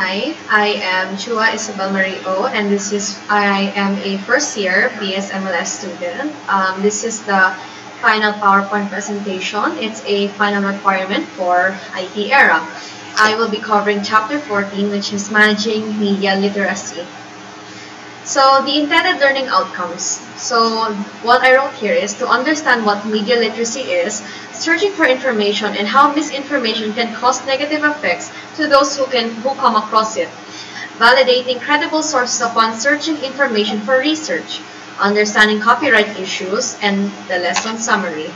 Hi, I am Chua Ysabelle Marie O, and this is I am a first year BSMLS student. Um, this is the final PowerPoint presentation. It's a final requirement for IT era. I will be covering chapter 14, which is managing media literacy. So the intended learning outcomes. So what I wrote here is to understand what media literacy is, searching for information and how misinformation can cause negative effects to those who can who come across it. Validating credible sources upon searching information for research, understanding copyright issues, and the lesson summary.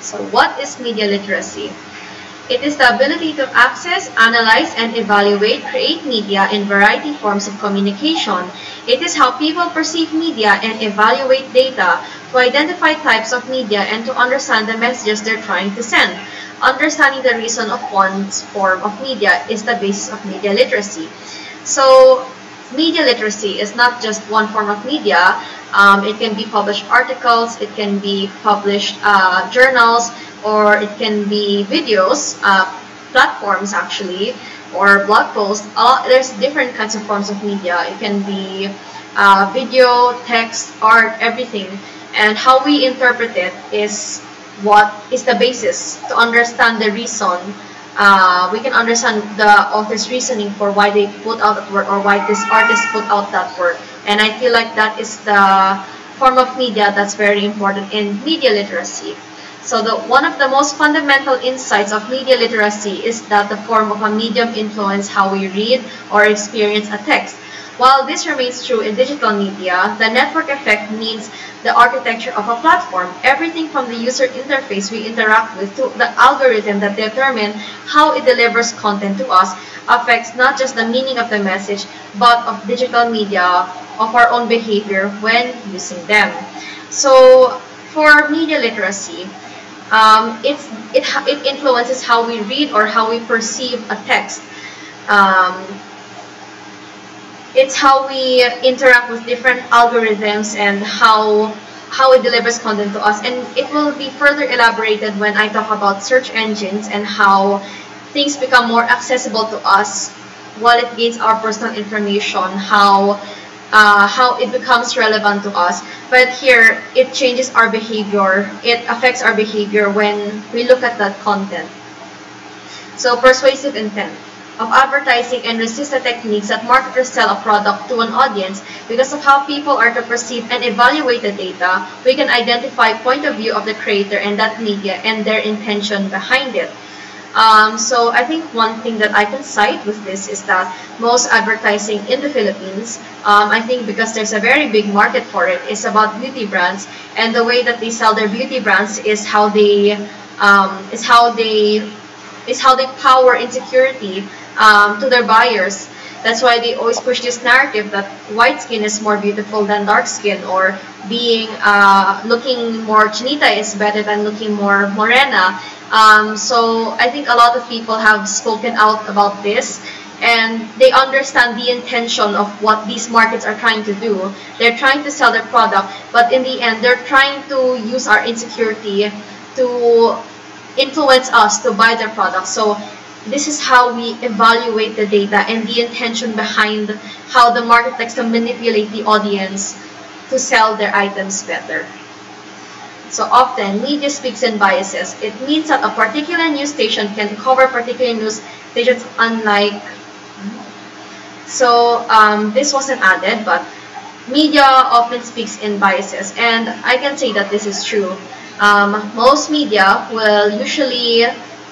So what is media literacy? It is the ability to access, analyze, and evaluate create media in variety forms of communication. It is how people perceive media and evaluate data to identify types of media and to understand the messages they're trying to send. Understanding the reason of one's form of media is the basis of media literacy. So, media literacy is not just one form of media. Um, it can be published articles, it can be published uh, journals, or it can be videos, uh, platforms actually, or blog posts. There's different kinds of forms of media. It can be uh, video, text, art, everything. And how we interpret it is what is the basis to understand the reason. Uh, we can understand the author's reasoning for why they put out that work or why this artist put out that work. And I feel like that is the form of media that's very important in media literacy. So the, one of the most fundamental insights of media literacy is that the form of a medium influence how we read or experience a text. While this remains true in digital media, the network effect means the architecture of a platform, everything from the user interface we interact with to the algorithm that determine how it delivers content to us affects not just the meaning of the message, but of digital media, of our own behavior when using them. So for media literacy, um, it's, it, it influences how we read or how we perceive a text. Um, it's how we interact with different algorithms and how how it delivers content to us and it will be further elaborated when I talk about search engines and how things become more accessible to us while it gains our personal information how uh, how it becomes relevant to us. But here, it changes our behavior. It affects our behavior when we look at that content. So, persuasive intent of advertising and resist the techniques that marketers sell a product to an audience because of how people are to perceive and evaluate the data we can identify point of view of the creator and that media and their intention behind it um, so I think one thing that I can cite with this is that most advertising in the Philippines, um, I think because there's a very big market for it, is about beauty brands, and the way that they sell their beauty brands is how they um, is how they is how they power insecurity um, to their buyers. That's why they always push this narrative that white skin is more beautiful than dark skin, or being uh, looking more chinita is better than looking more morena. Um, so I think a lot of people have spoken out about this and they understand the intention of what these markets are trying to do. They're trying to sell their product, but in the end, they're trying to use our insecurity to influence us to buy their product. So this is how we evaluate the data and the intention behind how the market likes to manipulate the audience to sell their items better. So often, media speaks in biases. It means that a particular news station can cover particular news stations unlike... So um, this wasn't added, but media often speaks in biases. And I can say that this is true. Um, most media will usually,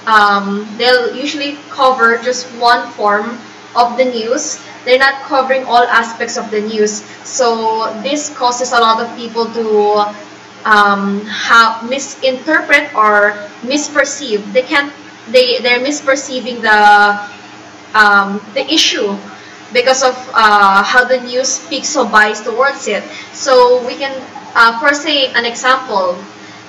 um, they'll usually cover just one form of the news. They're not covering all aspects of the news. So this causes a lot of people to um, misinterpret or misperceive. They can't. They they're misperceiving the um, the issue because of uh, how the news speaks so biased towards it. So we can, uh, per an example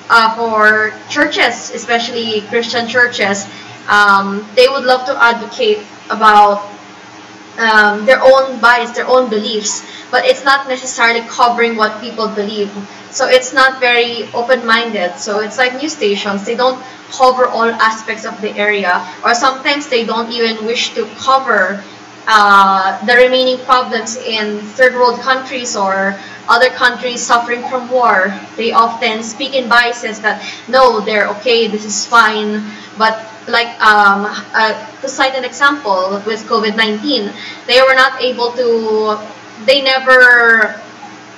uh, for churches, especially Christian churches, um, they would love to advocate about um, their own bias, their own beliefs, but it's not necessarily covering what people believe. So it's not very open-minded. So it's like news stations; they don't cover all aspects of the area, or sometimes they don't even wish to cover uh, the remaining problems in third world countries or other countries suffering from war. They often speak in biases that no, they're okay, this is fine, but like um, uh, to cite an example with COVID-19, they were not able to, they never,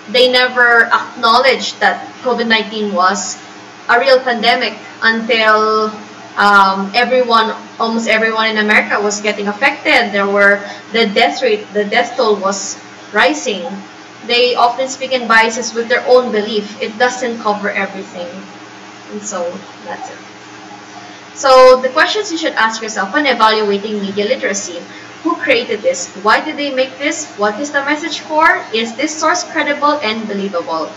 they never acknowledged that COVID-19 was a real pandemic until um, everyone, almost everyone in America was getting affected. There were the death rate, the death toll was rising. They often speak in biases with their own belief. It doesn't cover everything. And so that's it. So the questions you should ask yourself when evaluating media literacy. Who created this? Why did they make this? What is the message for? Is this source credible and believable?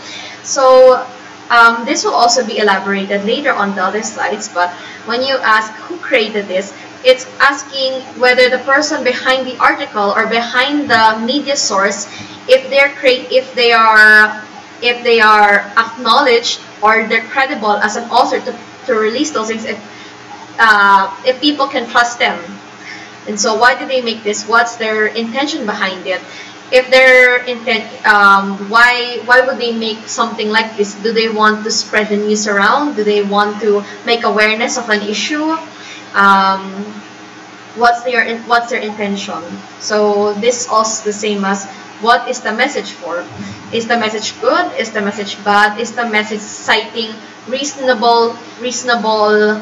So um, this will also be elaborated later on the other slides, but when you ask who created this, it's asking whether the person behind the article or behind the media source, if they're create, if they are, if they are acknowledged or they're credible as an author to, to release those things, if uh, if people can trust them. And so why did they make this? What's their intention behind it? If their intent, um, why why would they make something like this? Do they want to spread the news around? Do they want to make awareness of an issue? Um, what's their what's their intention? So this also the same as what is the message for? Is the message good? Is the message bad? Is the message citing reasonable reasonable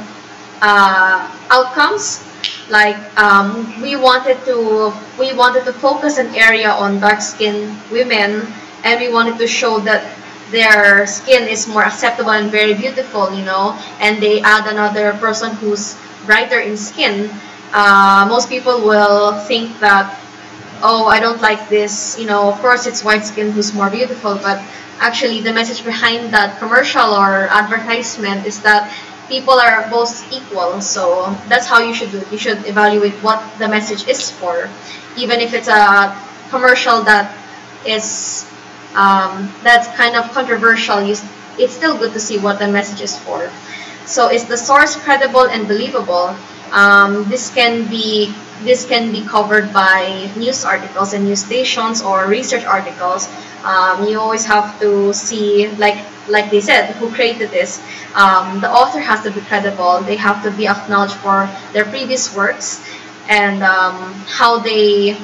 uh, outcomes like um, we wanted to we wanted to focus an area on dark skinned women and we wanted to show that their skin is more acceptable and very beautiful you know and they add another person who's brighter in skin. Uh, most people will think that oh I don't like this you know of course it's white skin who's more beautiful but actually the message behind that commercial or advertisement is that people are both equal. So that's how you should do it. You should evaluate what the message is for. Even if it's a commercial that is um, that's kind of controversial, you, it's still good to see what the message is for. So is the source credible and believable? Um, this can be this can be covered by news articles and news stations or research articles. Um, you always have to see like like they said, who created this, um, the author has to be credible. They have to be acknowledged for their previous works and um, how they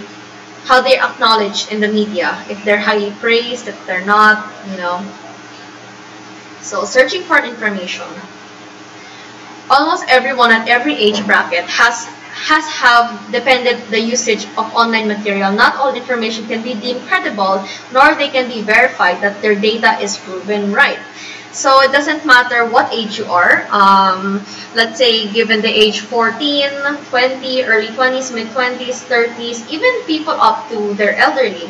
how they're acknowledged in the media. If they're highly praised, if they're not, you know. So searching for information. Almost everyone at every age bracket has has have depended the usage of online material. Not all information can be deemed credible, nor they can be verified that their data is proven right. So it doesn't matter what age you are. Um, let's say given the age 14, 20, early 20s, mid 20s, 30s, even people up to their elderly,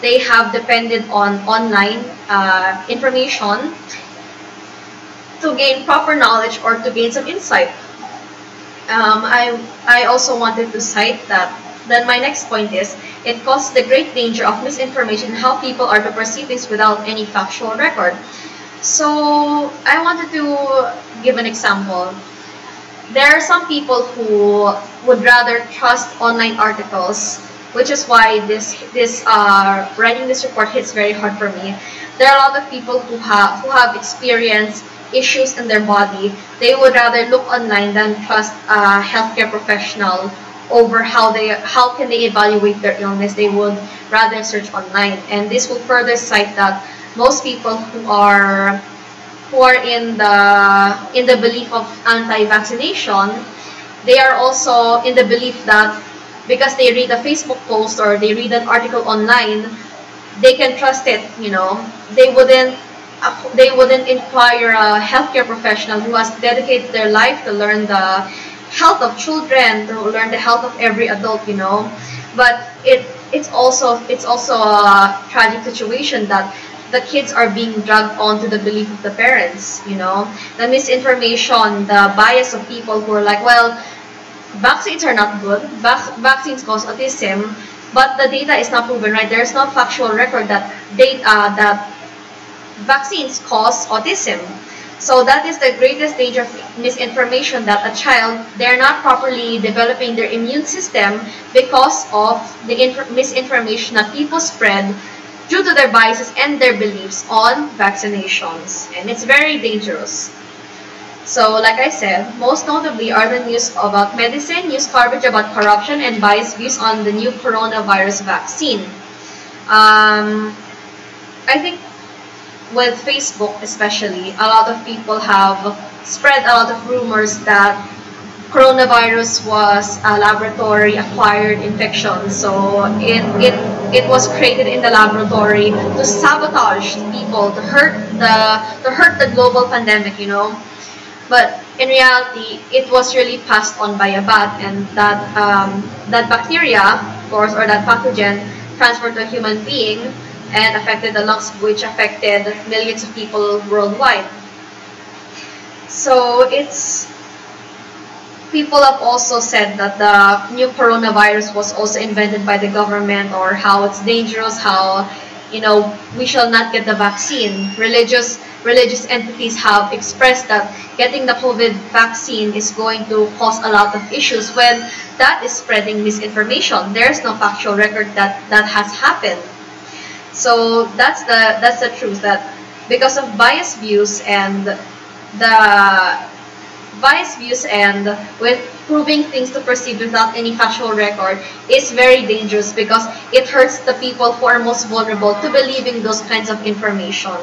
they have depended on online uh, information to gain proper knowledge or to gain some insight um, I, I also wanted to cite that then my next point is, it causes the great danger of misinformation how people are to perceive things without any factual record. So I wanted to give an example. There are some people who would rather trust online articles, which is why this this uh, writing this report hits very hard for me. There are a lot of people who have who have experienced issues in their body, they would rather look online than trust a healthcare professional over how they how can they evaluate their illness. They would rather search online, and this will further cite that most people who are who are in the in the belief of anti-vaccination, they are also in the belief that because they read a Facebook post or they read an article online, they can trust it. You know, they wouldn't they wouldn't inquire a healthcare professional who has dedicated their life to learn the health of children, to learn the health of every adult, you know. But it it's also it's also a tragic situation that the kids are being dragged onto the belief of the parents, you know. The misinformation, the bias of people who are like, well, vaccines are not good. Vac vaccines cause autism. But the data is not proven, right? There's no factual record that data uh, that vaccines cause autism. So that is the greatest danger of misinformation that a child, they're not properly developing their immune system because of the misinformation that people spread due to their biases and their beliefs on vaccinations. And it's very dangerous. So, like I said, most notably are the news about medicine, news coverage about corruption, and biased views on the new coronavirus vaccine. Um, I think with Facebook especially, a lot of people have spread a lot of rumors that coronavirus was a laboratory acquired infection. So it, it, it was created in the laboratory to sabotage people, to hurt the, to hurt the global pandemic, you know. But in reality, it was really passed on by a bat, and that um, that bacteria, of course, or that pathogen, transferred to a human being and affected the lungs, which affected millions of people worldwide. So it's people have also said that the new coronavirus was also invented by the government, or how it's dangerous, how you know we shall not get the vaccine. Religious religious entities have expressed that getting the COVID vaccine is going to cause a lot of issues when that is spreading misinformation. There's no factual record that that has happened. So that's the that's the truth that because of biased views and the biased views and with proving things to perceive without any factual record is very dangerous because it hurts the people who are most vulnerable to believing those kinds of information.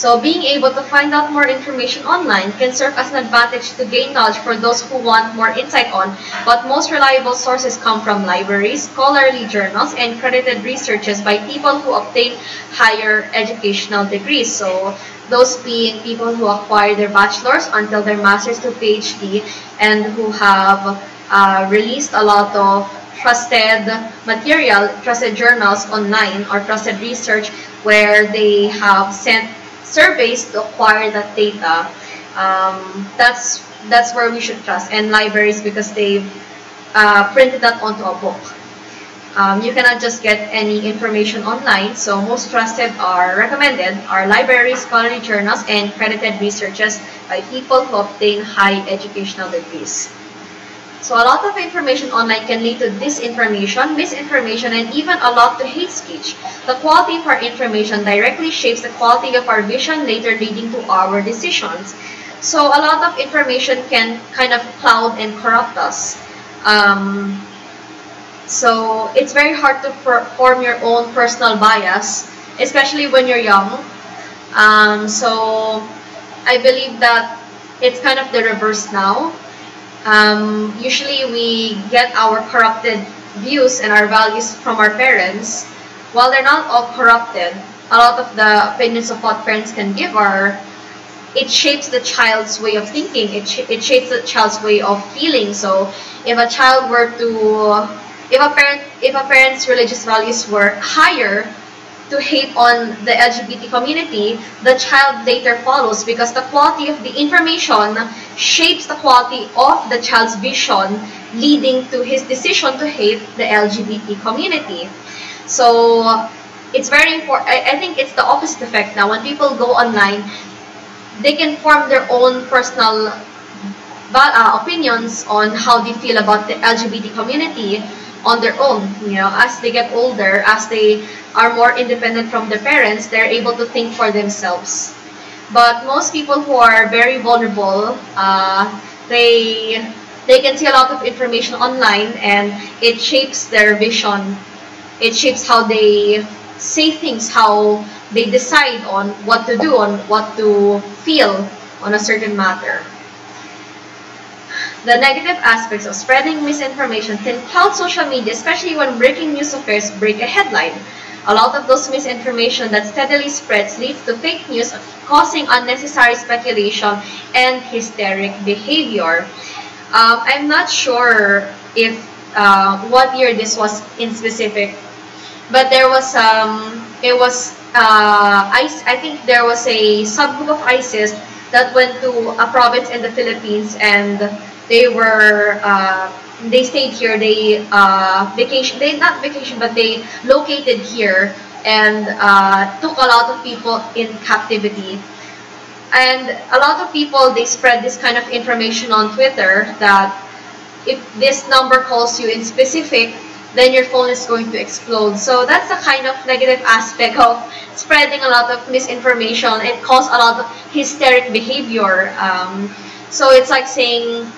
So being able to find out more information online can serve as an advantage to gain knowledge for those who want more insight on, but most reliable sources come from libraries, scholarly journals, and credited researches by people who obtain higher educational degrees. So those being people who acquire their bachelor's until their master's to PhD and who have uh, released a lot of trusted material, trusted journals online or trusted research where they have sent surveys to acquire that data, um, that's that's where we should trust. And libraries because they've uh, printed that onto a book. Um, you cannot just get any information online, so most trusted are recommended are libraries, scholarly journals, and credited researches by people who obtain high educational degrees. So a lot of information online can lead to disinformation, misinformation, and even a lot to hate speech. The quality of our information directly shapes the quality of our vision, later leading to our decisions. So a lot of information can kind of cloud and corrupt us. Um, so it's very hard to form your own personal bias, especially when you're young. Um, so I believe that it's kind of the reverse now um, usually we get our corrupted views and our values from our parents. While they're not all corrupted, a lot of the opinions of what parents can give are it shapes the child's way of thinking. It, sh it shapes the child's way of feeling. So if a child were to if a parent if a parent's religious values were higher to hate on the LGBT community, the child later follows because the quality of the information shapes the quality of the child's vision, leading to his decision to hate the LGBT community. So it's very important. I, think it's the opposite effect now. When people go online, they can form their own personal uh, opinions on how they feel about the LGBT community on their own. You know, as they get older, as they are more independent from their parents, they're able to think for themselves. But most people who are very vulnerable, uh, they they can see a lot of information online and it shapes their vision. It shapes how they say things, how they decide on what to do, on what to feel on a certain matter. The negative aspects of spreading misinformation can cloud social media, especially when breaking news affairs break a headline. A lot of those misinformation that steadily spreads leads to fake news, causing unnecessary speculation and hysteric behavior. Um, I'm not sure if uh, what year this was in specific, but there was um, it was uh, I, I think there was a subgroup of ISIS that went to a province in the Philippines and they were uh, they stayed here. They uh, vacation. They not vacation, but they located here and uh, took a lot of people in captivity. And a lot of people they spread this kind of information on Twitter that if this number calls you in specific, then your phone is going to explode. So that's the kind of negative aspect of spreading a lot of misinformation. It causes a lot of hysteric behavior. Um, so it's like saying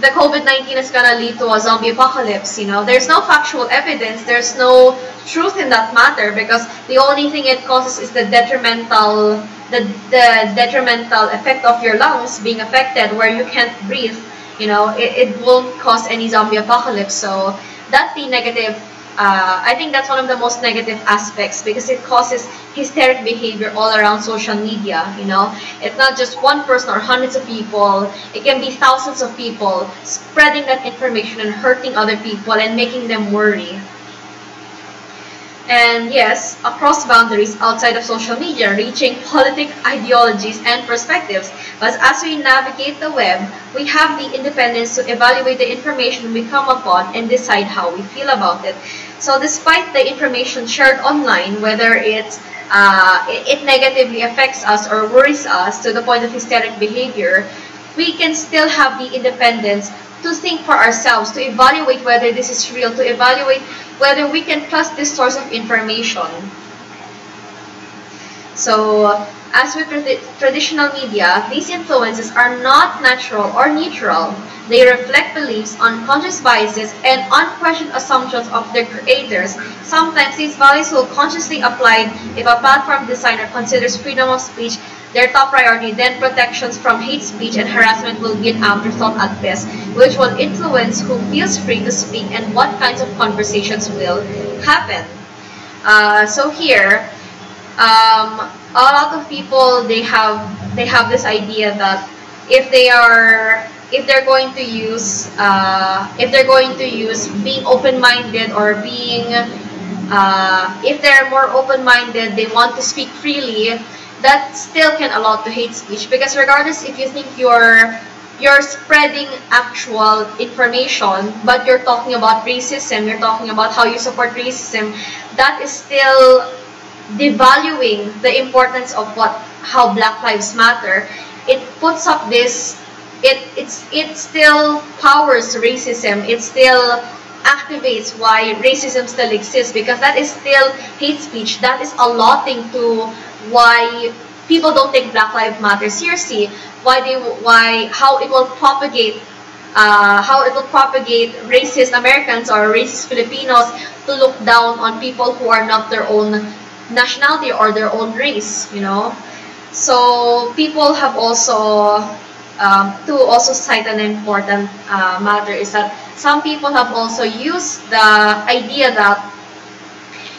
the COVID-19 is going to lead to a zombie apocalypse, you know. There's no factual evidence, there's no truth in that matter because the only thing it causes is the detrimental the, the detrimental effect of your lungs being affected where you can't breathe, you know, it, it won't cause any zombie apocalypse. So that's the negative uh, I think that's one of the most negative aspects because it causes hysteric behavior all around social media, you know. It's not just one person or hundreds of people. It can be thousands of people spreading that information and hurting other people and making them worry. And yes, across boundaries outside of social media, reaching politic ideologies and perspectives. But as we navigate the web, we have the independence to evaluate the information we come upon and decide how we feel about it. So despite the information shared online, whether it's uh, it, it negatively affects us or worries us to the point of hysteric behavior, we can still have the independence to think for ourselves, to evaluate whether this is real, to evaluate whether we can trust this source of information. So as with traditional media, these influences are not natural or neutral. They reflect beliefs, unconscious biases, and unquestioned assumptions of their creators. Sometimes these values will consciously applied if a platform designer considers freedom of speech their top priority, then protections from hate speech and harassment will be an afterthought at best, which will influence who feels free to speak and what kinds of conversations will happen. Uh, so here, um, a lot of people they have they have this idea that if they are if they're going to use uh, if they're going to use being open-minded or being uh, if they're more open-minded they want to speak freely that still can allow to hate speech because regardless if you think you're you're spreading actual information but you're talking about racism you're talking about how you support racism that is still devaluing the importance of what how Black Lives Matter, it puts up this it it's it still powers racism. It still activates why racism still exists because that is still hate speech. That is allotting to why people don't take Black Lives Matter seriously. Why they why how it will propagate uh, how it will propagate racist Americans or racist Filipinos to look down on people who are not their own nationality or their own race, you know. So people have also, um, to also cite an important uh, matter is that some people have also used the idea that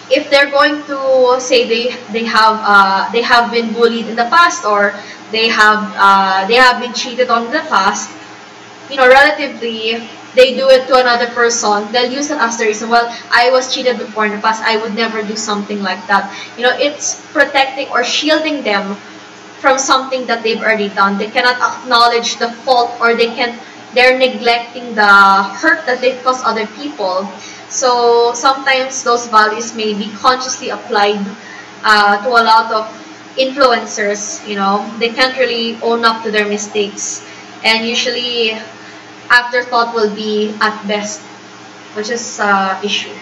if they're going to say they they have uh, they have been bullied in the past or they have uh, they have been cheated on in the past, you know, relatively they do it to another person, they'll use it as the reason, well, I was cheated before in the past, I would never do something like that. You know, it's protecting or shielding them from something that they've already done. They cannot acknowledge the fault or they can they're neglecting the hurt that they've caused other people. So sometimes those values may be consciously applied uh, to a lot of influencers, you know, they can't really own up to their mistakes. And usually afterthought will be at best, which is uh, issue.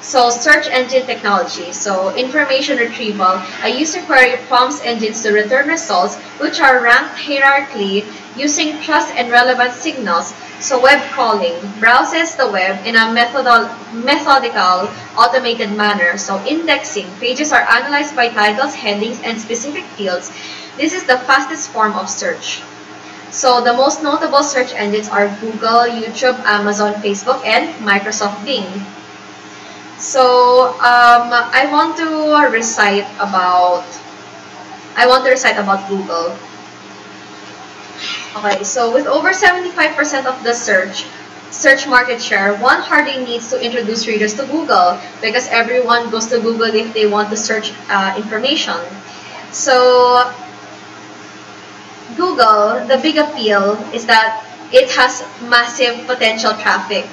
So search engine technology. So information retrieval. A user query prompts engines to return results which are ranked hierarchically using trust and relevant signals. So web crawling browses the web in a methodical, methodical automated manner. So indexing. Pages are analyzed by titles, headings, and specific fields. This is the fastest form of search. So the most notable search engines are Google, YouTube, Amazon, Facebook, and Microsoft Bing. So um, I want to recite about I want to recite about Google. Okay, so with over 75% of the search search market share, one hardly needs to introduce readers to Google because everyone goes to Google if they want to search uh, information. So Google, the big appeal is that it has massive potential traffic.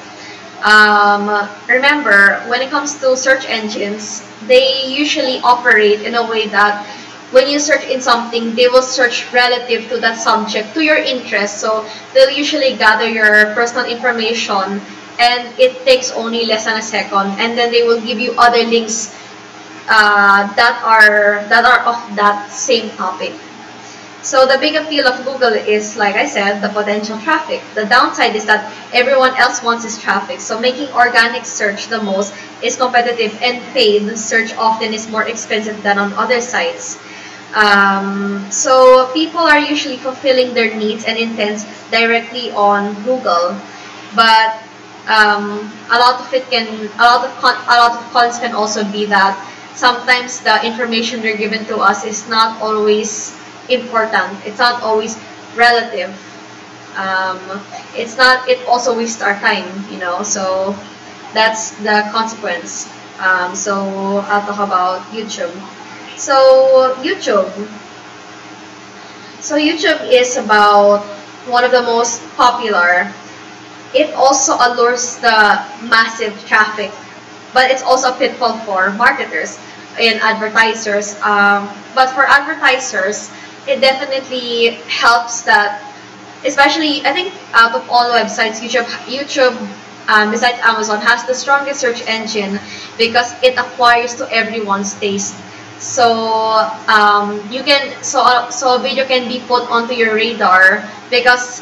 Um, remember, when it comes to search engines, they usually operate in a way that when you search in something, they will search relative to that subject, to your interest. So they'll usually gather your personal information and it takes only less than a second and then they will give you other links uh, that are that are of that same topic. So the big appeal of Google is, like I said, the potential traffic. The downside is that everyone else wants this traffic. So making organic search the most is competitive and paid search often is more expensive than on other sites. Um, so people are usually fulfilling their needs and intents directly on Google, but um, a lot of it can, a lot of a lot of cons can also be that sometimes the information they're given to us is not always important. It's not always relative. Um, it's not, it also wastes our time, you know, so that's the consequence. Um, so I'll talk about YouTube. So YouTube. So YouTube is about one of the most popular. It also allures the massive traffic, but it's also a pitfall for marketers and advertisers. Um, but for advertisers, it definitely helps that, especially I think out of all websites, YouTube, YouTube um, besides Amazon, has the strongest search engine because it acquires to everyone's taste. So um, you can so so a video can be put onto your radar because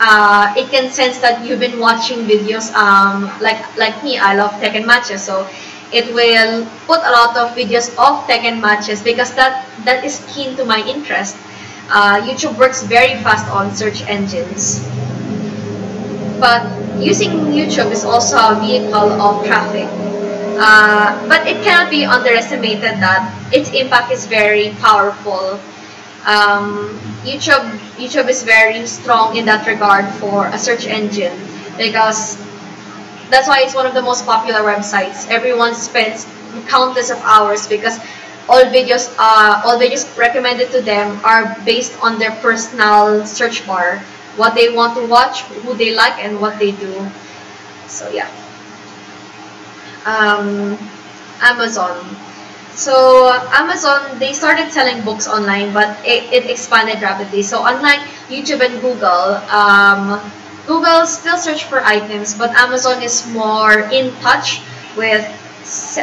uh, it can sense that you've been watching videos. Um, like like me, I love Tekken matches, so it will put a lot of videos of Tekken matches because that that is keen to my interest. Uh, YouTube works very fast on search engines. But using YouTube is also a vehicle of traffic. Uh, but it cannot be underestimated that its impact is very powerful. Um, YouTube YouTube is very strong in that regard for a search engine because that's why it's one of the most popular websites. Everyone spends countless of hours because all videos uh, all videos recommended to them are based on their personal search bar. What they want to watch, who they like, and what they do. So yeah. Um, Amazon. So Amazon, they started selling books online, but it, it expanded rapidly. So unlike YouTube and Google, um, Google still search for items, but Amazon is more in touch with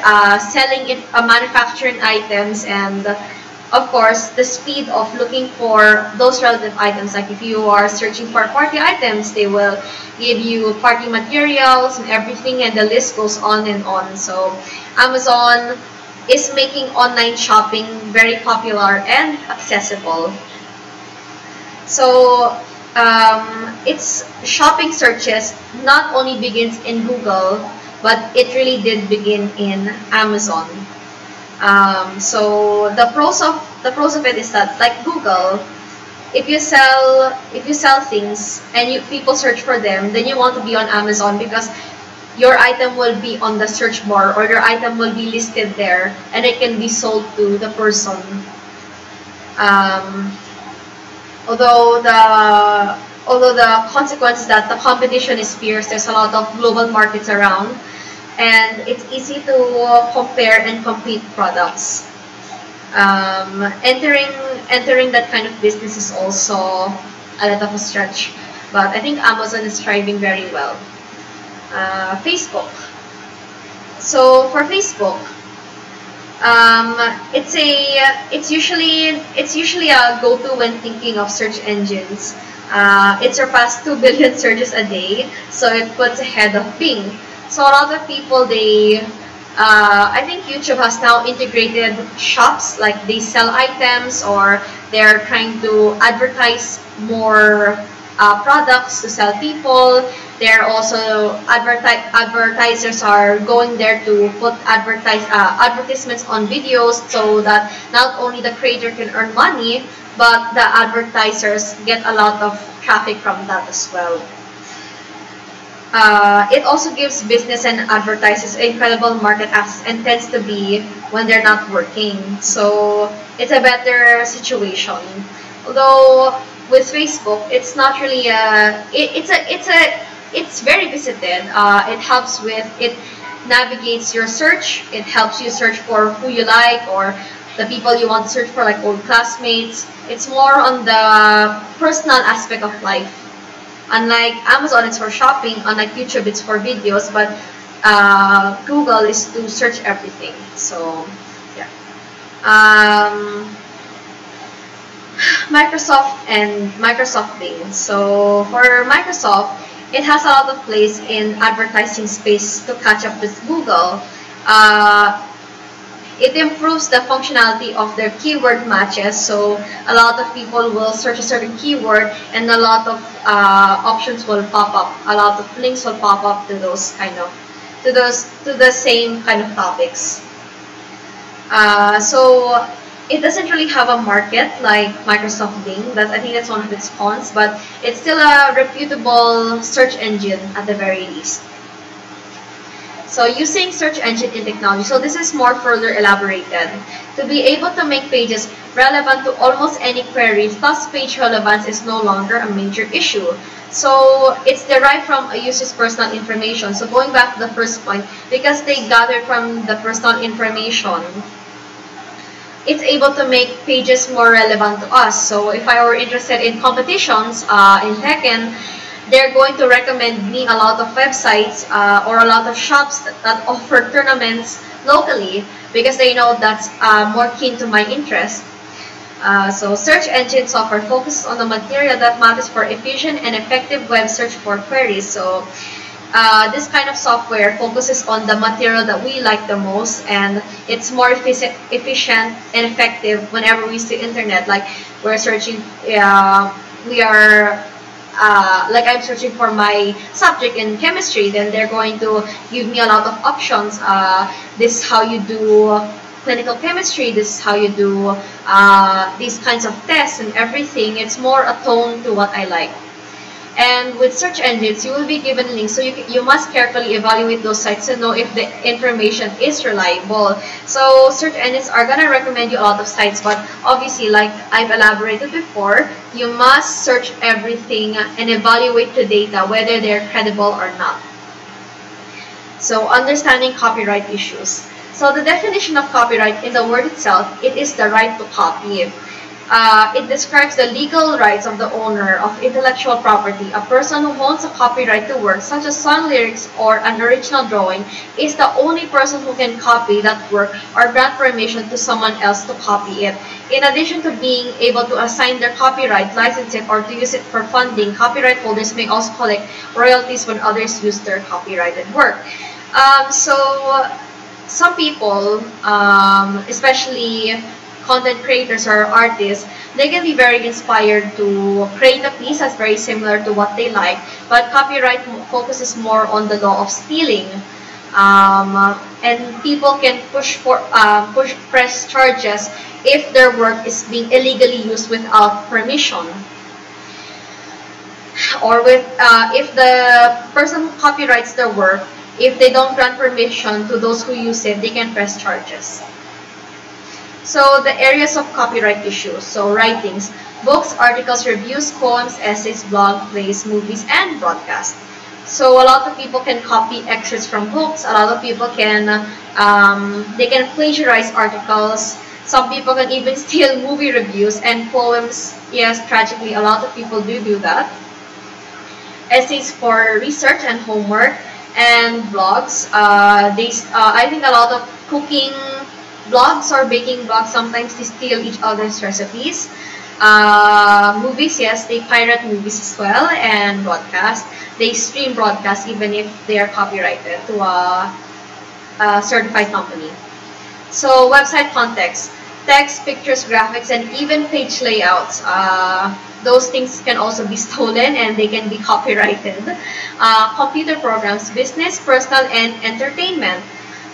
uh, selling it, uh, manufacturing items and of course the speed of looking for those relevant items. Like if you are searching for party items they will give you party materials and everything and the list goes on and on. So Amazon is making online shopping very popular and accessible. So um, its shopping searches not only begins in Google, but it really did begin in Amazon. Um, so the pros of the pros of it is that like Google, if you sell if you sell things and you people search for them, then you want to be on Amazon because your item will be on the search bar or your item will be listed there and it can be sold to the person. Um, although the although the consequence is that the competition is fierce, there's a lot of global markets around, and it's easy to compare and compete products. Um, entering entering that kind of business is also a lot of a stretch, but I think Amazon is thriving very well. Uh, Facebook. So for Facebook, um, it's a it's usually it's usually a go-to when thinking of search engines. Uh, it surpassed 2 billion searches a day, so it puts ahead of Bing. So a lot of people they uh, I think YouTube has now integrated shops like they sell items or they're trying to advertise more uh, products to sell people. They're also adverti advertisers are going there to put advertise uh, advertisements on videos so that not only the creator can earn money, but the advertisers get a lot of traffic from that as well. Uh, it also gives business and advertisers incredible market access and tends to be when they're not working. So it's a better situation. Although with Facebook, it's not really a. It, it's a. It's a. It's very visited. Uh, it helps with it navigates your search. It helps you search for who you like or the people you want to search for, like old classmates. It's more on the personal aspect of life. Unlike Amazon, it's for shopping. Unlike YouTube, it's for videos. But uh, Google is to search everything. So, yeah. Um, Microsoft and Microsoft Bing. So, for Microsoft, it has a lot of place in advertising space to catch up with Google. Uh, it improves the functionality of their keyword matches. So a lot of people will search a certain keyword and a lot of uh, options will pop up. A lot of links will pop up to those kind of, to those, to the same kind of topics. Uh, so it doesn't really have a market like Microsoft Bing. That I think that's one of its cons, but it's still a reputable search engine at the very least. So using search engine in technology. So this is more further elaborated. To be able to make pages relevant to almost any query, thus page relevance is no longer a major issue. So it's derived from a user's personal information. So going back to the first point, because they gather from the personal information, it's able to make pages more relevant to us. So if I were interested in competitions uh, in Tekken, they're going to recommend me a lot of websites uh, or a lot of shops that, that, offer tournaments locally because they know that's uh, more keen to my interest. Uh, so search engine software focuses on the material that matters for efficient and effective web search for queries. So uh, this kind of software focuses on the material that we like the most and it's more efficient, efficient and effective whenever we use the internet. Like we're searching, uh, we are, uh, like I'm searching for my subject in chemistry, then they're going to give me a lot of options. Uh, this is how you do clinical chemistry, this is how you do uh, these kinds of tests and everything. It's more attuned to what I like. And with search engines, you will be given links, so you, you must carefully evaluate those sites to know if the information is reliable. So search engines are going to recommend you a lot of sites, but obviously, like I've elaborated before, you must search everything and evaluate the data, whether they're credible or not. So understanding copyright issues. So the definition of copyright in the word itself, it is the right to copy. Uh, it describes the legal rights of the owner of intellectual property. A person who owns a copyright to work, such as song lyrics or an original drawing, is the only person who can copy that work or grant permission to someone else to copy it. In addition to being able to assign their copyright, license it, or to use it for funding, copyright holders may also collect royalties when others use their copyrighted work. Um, so, some people, um, especially content creators or artists, they can be very inspired to create a piece that's very similar to what they like, but copyright focuses more on the law of stealing. Um, and people can push for uh, push press charges if their work is being illegally used without permission or with uh, if the person who copyrights their work if they don't grant permission to those who use it they can press charges so the areas of copyright issues, so writings, books, articles, reviews, poems, essays, blog, plays, movies, and broadcast. So a lot of people can copy excerpts from books. A lot of people can um, they can plagiarize articles. Some people can even steal movie reviews and poems. Yes, tragically, a lot of people do do that. Essays for research and homework and blogs. Uh, they, uh, I think a lot of cooking blogs or baking blogs, sometimes they steal each other's recipes. Uh, movies, yes, they pirate movies as well and broadcast. They stream broadcast even if they are copyrighted to a, a certified company. So website context, text, pictures, graphics, and even page layouts. Uh, those things can also be stolen and they can be copyrighted. Uh, computer programs, business, personal, and entertainment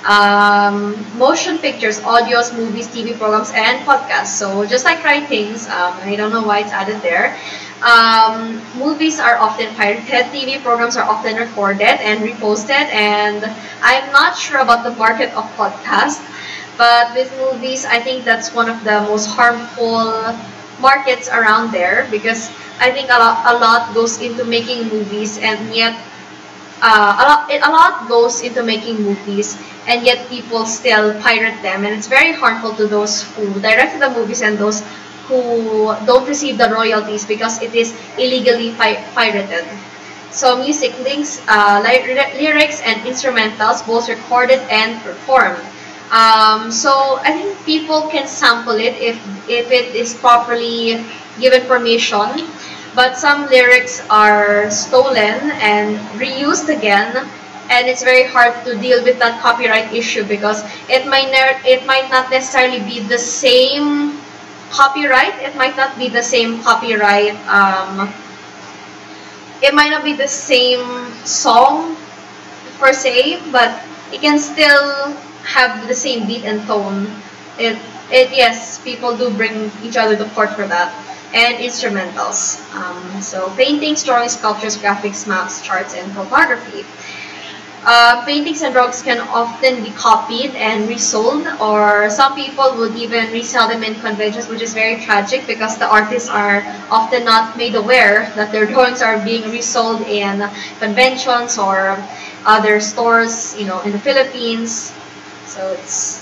um, motion pictures, audios, movies, TV programs, and podcasts. So just like writings, um, I don't know why it's added there. Um, movies are often pirated, TV programs are often recorded and reposted, and I'm not sure about the market of podcasts, but with movies, I think that's one of the most harmful markets around there because I think a lot, a lot goes into making movies and yet uh, a, lot, a lot goes into making movies and yet people still pirate them and it's very harmful to those who directed the movies and those who don't receive the royalties because it is illegally pi pirated. So music links, uh, lyrics and instrumentals both recorded and performed. Um, so I think people can sample it if, if it is properly given permission. But some lyrics are stolen and reused again and it's very hard to deal with that copyright issue because it might it might not necessarily be the same copyright it might not be the same copyright um, it might not be the same song per se but it can still have the same beat and tone. It it yes people do bring each other to court for that and instrumentals. Um, so paintings drawings sculptures graphics maps charts and photography uh, paintings and drawings can often be copied and resold or some people would even resell them in conventions which is very tragic because the artists are often not made aware that their drawings are being resold in conventions or other stores you know in the Philippines. So it's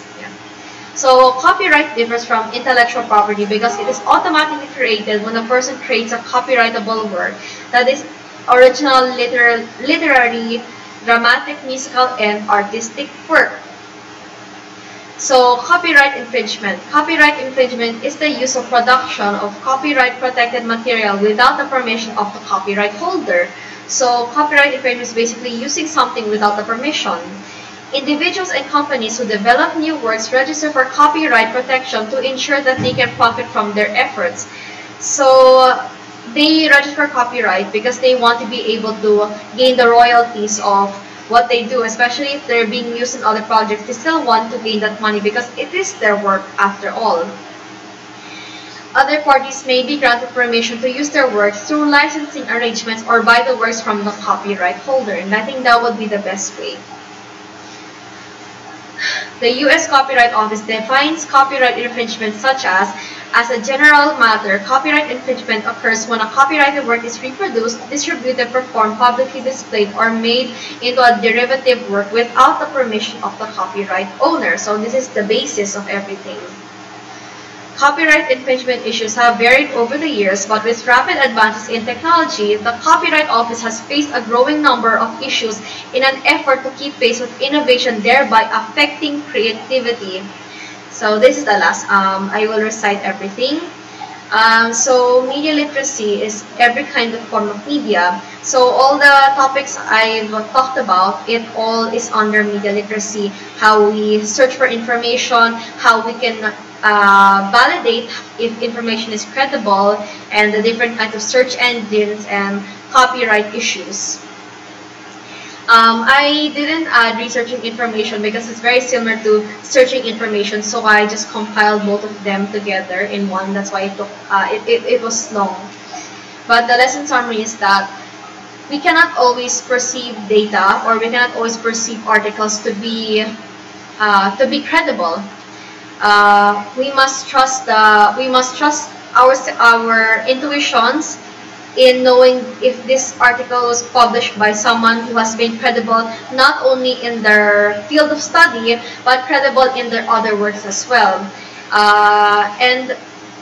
so copyright differs from intellectual property because it is automatically created when a person creates a copyrightable work that is original literal, literary dramatic, musical, and artistic work. So, copyright infringement. Copyright infringement is the use of production of copyright-protected material without the permission of the copyright holder. So, copyright infringement is basically using something without the permission. Individuals and companies who develop new works register for copyright protection to ensure that they can profit from their efforts. So, they register copyright because they want to be able to gain the royalties of what they do, especially if they're being used in other projects. They still want to gain that money because it is their work after all. Other parties may be granted permission to use their works through licensing arrangements or buy the works from the copyright holder, and I think that would be the best way. The U.S. Copyright Office defines copyright infringement such as as a general matter, copyright infringement occurs when a copyrighted work is reproduced, distributed, performed, publicly displayed, or made into a derivative work without the permission of the copyright owner. So this is the basis of everything. Copyright infringement issues have varied over the years, but with rapid advances in technology, the Copyright Office has faced a growing number of issues in an effort to keep pace with innovation, thereby affecting creativity. So this is the last. Um, I will recite everything. Um, so media literacy is every kind of form of media. So all the topics I've talked about, it all is under media literacy. How we search for information, how we can uh, validate if information is credible, and the different kinds of search engines and copyright issues. Um, I didn't add researching information because it's very similar to searching information, so I just compiled both of them together in one. That's why it took uh, it, it, it was long. But the lesson summary is that we cannot always perceive data or we cannot always perceive articles to be uh, to be credible. Uh, we must trust the we must trust our our intuitions in knowing if this article was published by someone who has been credible not only in their field of study but credible in their other works as well. Uh, and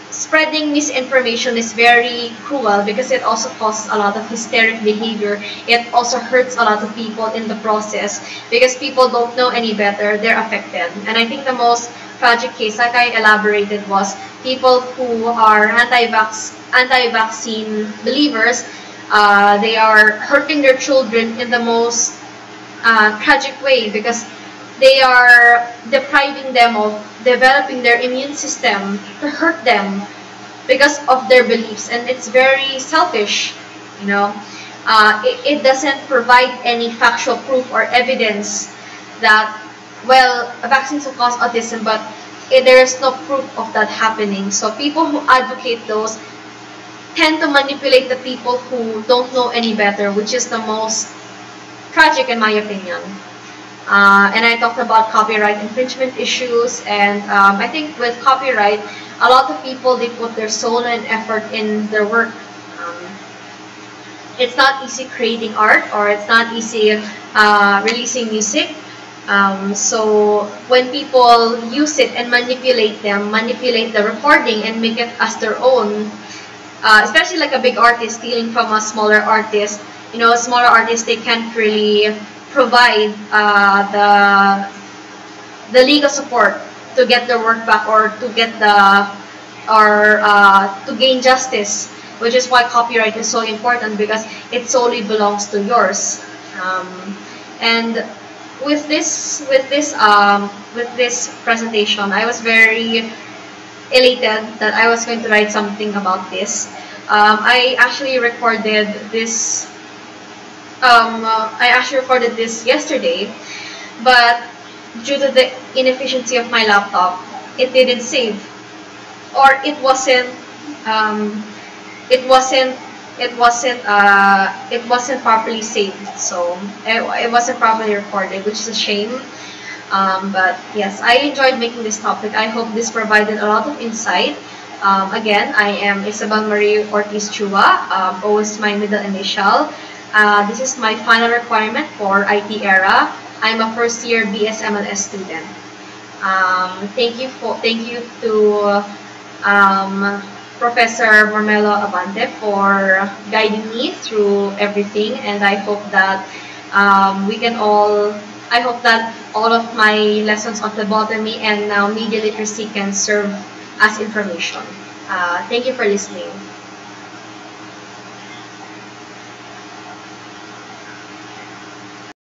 spreading misinformation is very cruel because it also causes a lot of hysteric behavior. It also hurts a lot of people in the process because people don't know any better, they're affected. And I think the most tragic case, like I elaborated, was people who are anti-vax anti-vaccine believers. Uh, they are hurting their children in the most uh, tragic way because they are depriving them of developing their immune system to hurt them because of their beliefs and it's very selfish you know uh, it, it doesn't provide any factual proof or evidence that well vaccines will cause autism but there is no proof of that happening so people who advocate those tend to manipulate the people who don't know any better, which is the most tragic in my opinion. Uh, and I talked about copyright infringement issues. And um, I think with copyright, a lot of people they put their soul and effort in their work. Um, it's not easy creating art, or it's not easy uh, releasing music. Um, so when people use it and manipulate them, manipulate the recording and make it as their own, uh, especially like a big artist stealing from a smaller artist, you know, a smaller artist they can't really provide uh, the the legal support to get their work back or to get the or uh, to gain justice, which is why copyright is so important because it solely belongs to yours. Um, and with this with this um, with this presentation, I was very elated that I was going to write something about this. Um, I actually recorded this. Um, uh, I actually recorded this yesterday, but due to the inefficiency of my laptop, it didn't save, or it wasn't. Um, it wasn't it wasn't uh, it wasn't properly saved so it, it wasn't properly recorded which is a shame. Um, but yes I enjoyed making this topic. I hope this provided a lot of insight. Um, again I am Ysabelle Marie Ortiz Chua um, O is my middle initial. Uh, this is my final requirement for IT era. I'm a first year BSMLS student. Um, thank you for thank you to um, Professor Marmelo Abante for guiding me through everything and I hope that um, we can all, I hope that all of my lessons on phlebotomy and now media literacy can serve as information. Uh, thank you for listening.